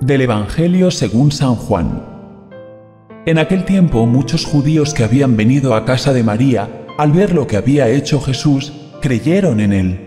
Del Evangelio según San Juan. En aquel tiempo muchos judíos que habían venido a casa de María, al ver lo que había hecho Jesús, creyeron en él.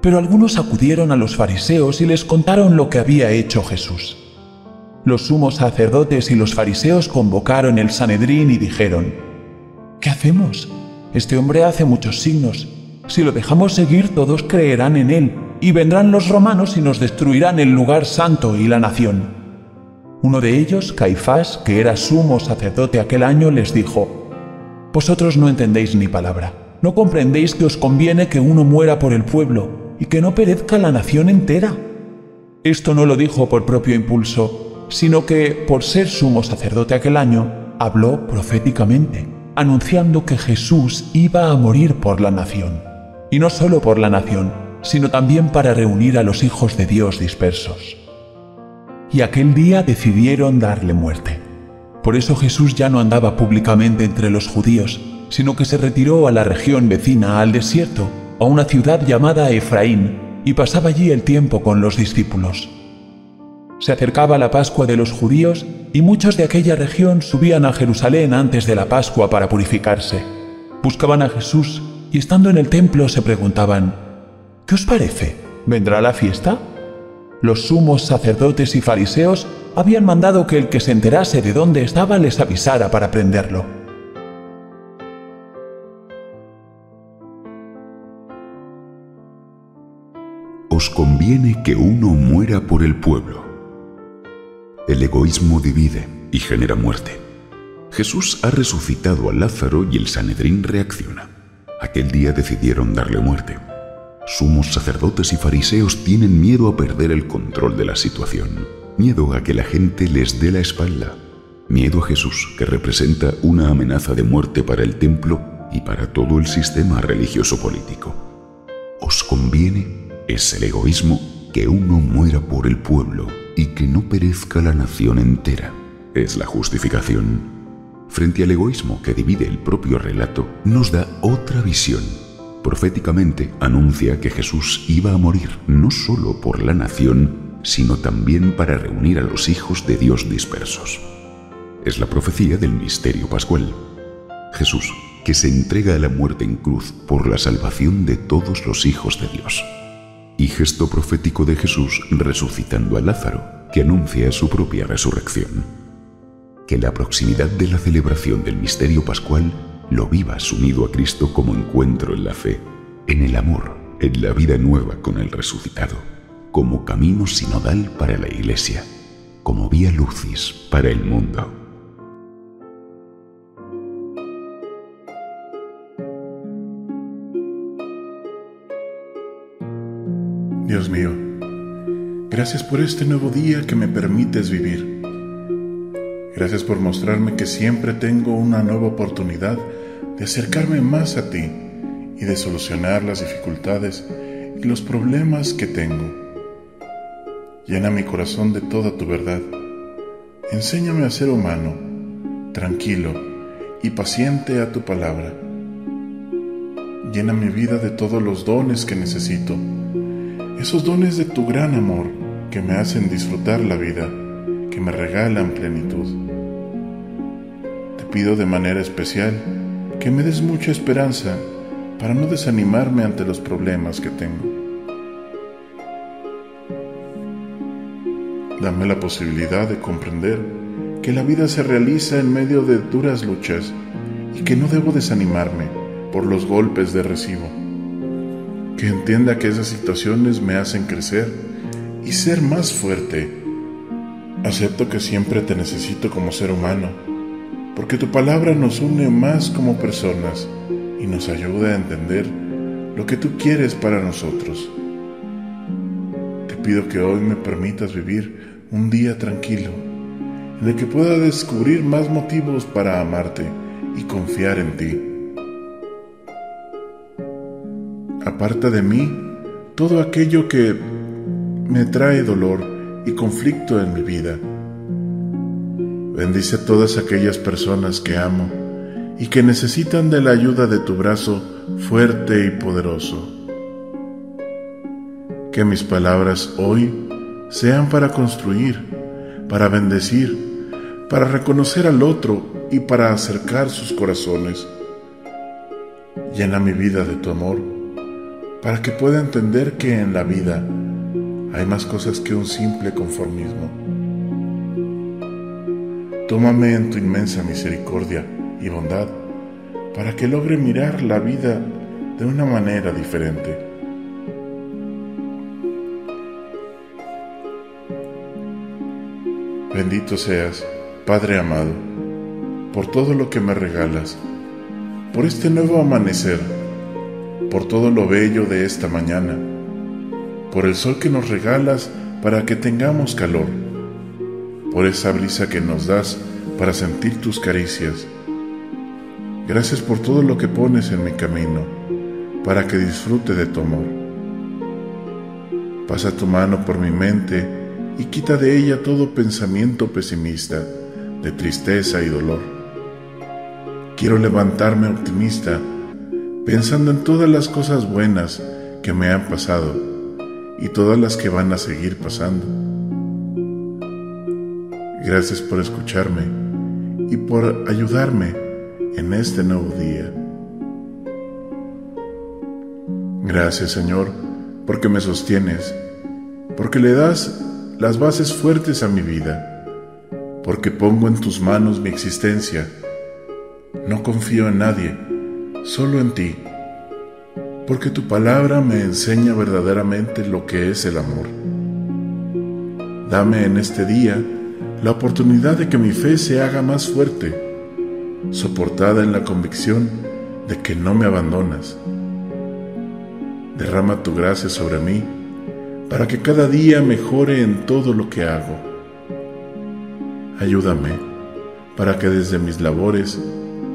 Pero algunos acudieron a los fariseos y les contaron lo que había hecho Jesús. Los sumos sacerdotes y los fariseos convocaron el Sanedrín y dijeron, ¿Qué hacemos? Este hombre hace muchos signos. Si lo dejamos seguir todos creerán en él, y vendrán los romanos y nos destruirán el lugar santo y la nación. Uno de ellos, Caifás, que era sumo sacerdote aquel año, les dijo, Vosotros no entendéis ni palabra, no comprendéis que os conviene que uno muera por el pueblo y que no perezca la nación entera. Esto no lo dijo por propio impulso, sino que, por ser sumo sacerdote aquel año, habló proféticamente, anunciando que Jesús iba a morir por la nación. Y no solo por la nación, sino también para reunir a los hijos de Dios dispersos y aquel día decidieron darle muerte. Por eso Jesús ya no andaba públicamente entre los judíos, sino que se retiró a la región vecina, al desierto, a una ciudad llamada Efraín, y pasaba allí el tiempo con los discípulos. Se acercaba la Pascua de los judíos y muchos de aquella región subían a Jerusalén antes de la Pascua para purificarse. Buscaban a Jesús y estando en el templo se preguntaban, ¿qué os parece? ¿Vendrá la fiesta? los sumos sacerdotes y fariseos habían mandado que el que se enterase de dónde estaba les avisara para prenderlo. Os conviene que uno muera por el pueblo. El egoísmo divide y genera muerte. Jesús ha resucitado a Lázaro y el Sanedrín reacciona. Aquel día decidieron darle muerte sumos sacerdotes y fariseos tienen miedo a perder el control de la situación, miedo a que la gente les dé la espalda, miedo a Jesús, que representa una amenaza de muerte para el templo y para todo el sistema religioso político. Os conviene, es el egoísmo, que uno muera por el pueblo y que no perezca la nación entera. Es la justificación. Frente al egoísmo que divide el propio relato, nos da otra visión proféticamente anuncia que Jesús iba a morir no solo por la nación, sino también para reunir a los hijos de Dios dispersos. Es la profecía del misterio pascual. Jesús, que se entrega a la muerte en cruz por la salvación de todos los hijos de Dios. Y gesto profético de Jesús resucitando a Lázaro, que anuncia su propia resurrección. Que la proximidad de la celebración del misterio pascual lo vivas unido a Cristo como encuentro en la fe, en el amor, en la vida nueva con el resucitado, como camino sinodal para la Iglesia, como vía lucis para el mundo. Dios mío, gracias por este nuevo día que me permites vivir. Gracias por mostrarme que siempre tengo una nueva oportunidad de acercarme más a ti y de solucionar las dificultades y los problemas que tengo. Llena mi corazón de toda tu verdad. Enséñame a ser humano, tranquilo y paciente a tu palabra. Llena mi vida de todos los dones que necesito, esos dones de tu gran amor que me hacen disfrutar la vida, que me regalan plenitud. Te pido de manera especial que me des mucha esperanza para no desanimarme ante los problemas que tengo. Dame la posibilidad de comprender que la vida se realiza en medio de duras luchas y que no debo desanimarme por los golpes de recibo. Que entienda que esas situaciones me hacen crecer y ser más fuerte. Acepto que siempre te necesito como ser humano porque tu palabra nos une más como personas y nos ayuda a entender lo que tú quieres para nosotros. Te pido que hoy me permitas vivir un día tranquilo, en el que pueda descubrir más motivos para amarte y confiar en ti. Aparta de mí todo aquello que me trae dolor y conflicto en mi vida Bendice a todas aquellas personas que amo y que necesitan de la ayuda de tu brazo fuerte y poderoso. Que mis palabras hoy sean para construir, para bendecir, para reconocer al otro y para acercar sus corazones. Llena mi vida de tu amor, para que pueda entender que en la vida hay más cosas que un simple conformismo. Tómame en tu inmensa misericordia y bondad, para que logre mirar la vida de una manera diferente. Bendito seas, Padre amado, por todo lo que me regalas, por este nuevo amanecer, por todo lo bello de esta mañana, por el sol que nos regalas para que tengamos calor, por esa brisa que nos das para sentir tus caricias. Gracias por todo lo que pones en mi camino, para que disfrute de tu amor. Pasa tu mano por mi mente, y quita de ella todo pensamiento pesimista, de tristeza y dolor. Quiero levantarme optimista, pensando en todas las cosas buenas que me han pasado y todas las que van a seguir pasando. Gracias por escucharme y por ayudarme en este nuevo día. Gracias Señor, porque me sostienes, porque le das las bases fuertes a mi vida, porque pongo en tus manos mi existencia. No confío en nadie, solo en ti, porque tu palabra me enseña verdaderamente lo que es el amor. Dame en este día la oportunidad de que mi fe se haga más fuerte, soportada en la convicción de que no me abandonas. Derrama tu gracia sobre mí para que cada día mejore en todo lo que hago. Ayúdame para que desde mis labores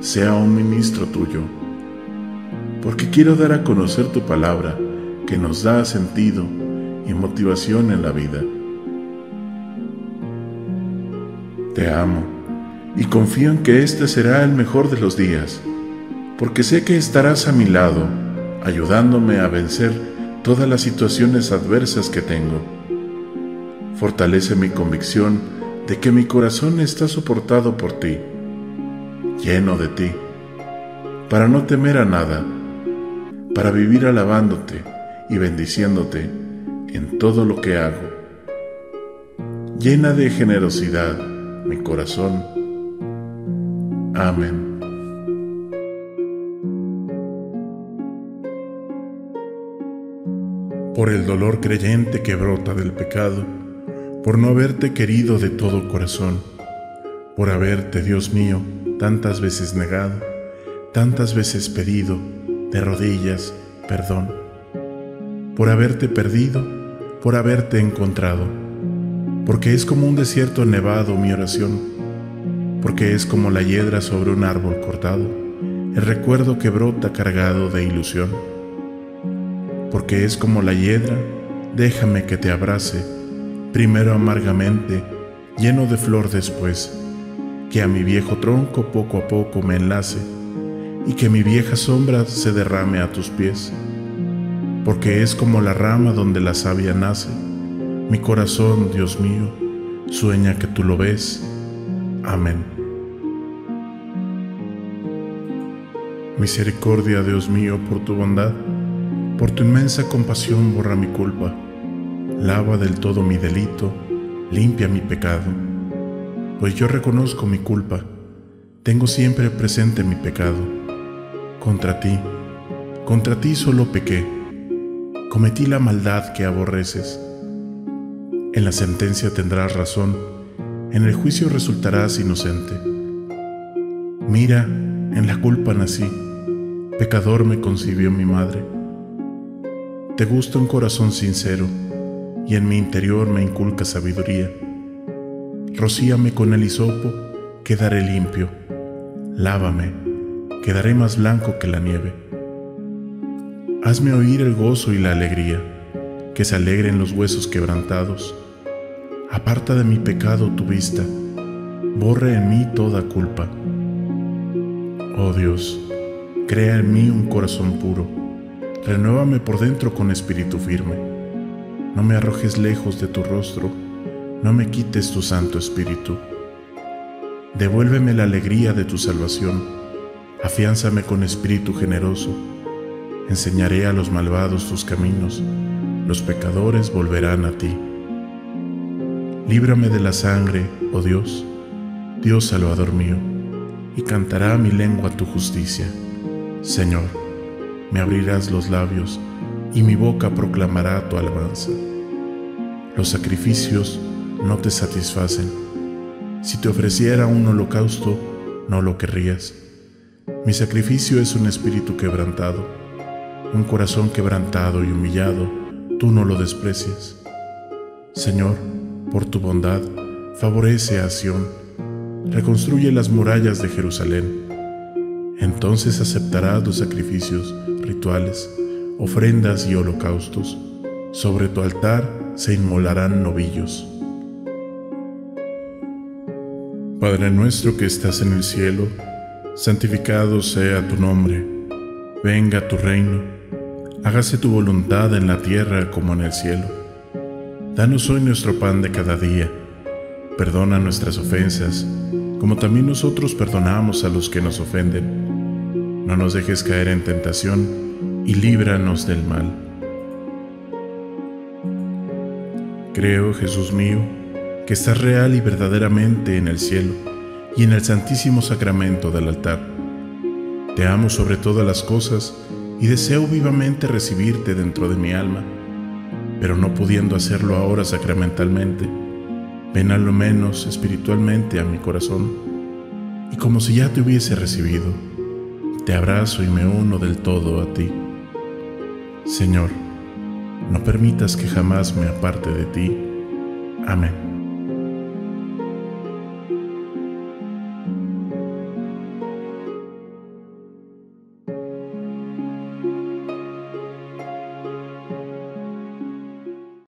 sea un ministro tuyo, porque quiero dar a conocer tu palabra que nos da sentido y motivación en la vida. Te amo y confío en que este será el mejor de los días, porque sé que estarás a mi lado, ayudándome a vencer todas las situaciones adversas que tengo. Fortalece mi convicción de que mi corazón está soportado por ti, lleno de ti, para no temer a nada, para vivir alabándote y bendiciéndote en todo lo que hago. Llena de generosidad mi corazón. Amén. por el dolor creyente que brota del pecado, por no haberte querido de todo corazón, por haberte, Dios mío, tantas veces negado, tantas veces pedido, de rodillas, perdón, por haberte perdido, por haberte encontrado, porque es como un desierto nevado mi oración, porque es como la hiedra sobre un árbol cortado, el recuerdo que brota cargado de ilusión porque es como la hiedra, déjame que te abrace, primero amargamente, lleno de flor después, que a mi viejo tronco poco a poco me enlace, y que mi vieja sombra se derrame a tus pies, porque es como la rama donde la savia nace, mi corazón, Dios mío, sueña que tú lo ves. Amén. Misericordia, Dios mío, por tu bondad por tu inmensa compasión borra mi culpa, lava del todo mi delito, limpia mi pecado, pues yo reconozco mi culpa, tengo siempre presente mi pecado. Contra ti, contra ti solo pequé, cometí la maldad que aborreces. En la sentencia tendrás razón, en el juicio resultarás inocente. Mira, en la culpa nací, pecador me concibió mi madre te gusta un corazón sincero y en mi interior me inculca sabiduría. Rocíame con el hisopo, quedaré limpio. Lávame, quedaré más blanco que la nieve. Hazme oír el gozo y la alegría, que se alegren los huesos quebrantados. Aparta de mi pecado tu vista, borre en mí toda culpa. Oh Dios, crea en mí un corazón puro renuévame por dentro con espíritu firme. No me arrojes lejos de tu rostro, no me quites tu Santo Espíritu. Devuélveme la alegría de tu salvación, afiánzame con espíritu generoso. Enseñaré a los malvados tus caminos, los pecadores volverán a ti. Líbrame de la sangre, oh Dios, Dios Salvador mío, y cantará mi lengua tu justicia. Señor, me abrirás los labios, y mi boca proclamará tu alabanza. Los sacrificios no te satisfacen. Si te ofreciera un holocausto, no lo querrías. Mi sacrificio es un espíritu quebrantado, un corazón quebrantado y humillado, tú no lo desprecias. Señor, por tu bondad, favorece a Sión, reconstruye las murallas de Jerusalén. Entonces aceptarás los sacrificios, rituales, ofrendas y holocaustos. Sobre tu altar se inmolarán novillos. Padre nuestro que estás en el cielo, santificado sea tu nombre. Venga tu reino. Hágase tu voluntad en la tierra como en el cielo. Danos hoy nuestro pan de cada día. Perdona nuestras ofensas, como también nosotros perdonamos a los que nos ofenden. No nos dejes caer en tentación y líbranos del mal. Creo, Jesús mío, que estás real y verdaderamente en el cielo y en el santísimo sacramento del altar. Te amo sobre todas las cosas y deseo vivamente recibirte dentro de mi alma, pero no pudiendo hacerlo ahora sacramentalmente, ven a lo menos espiritualmente a mi corazón y como si ya te hubiese recibido, te abrazo y me uno del todo a ti. Señor, no permitas que jamás me aparte de ti. Amén.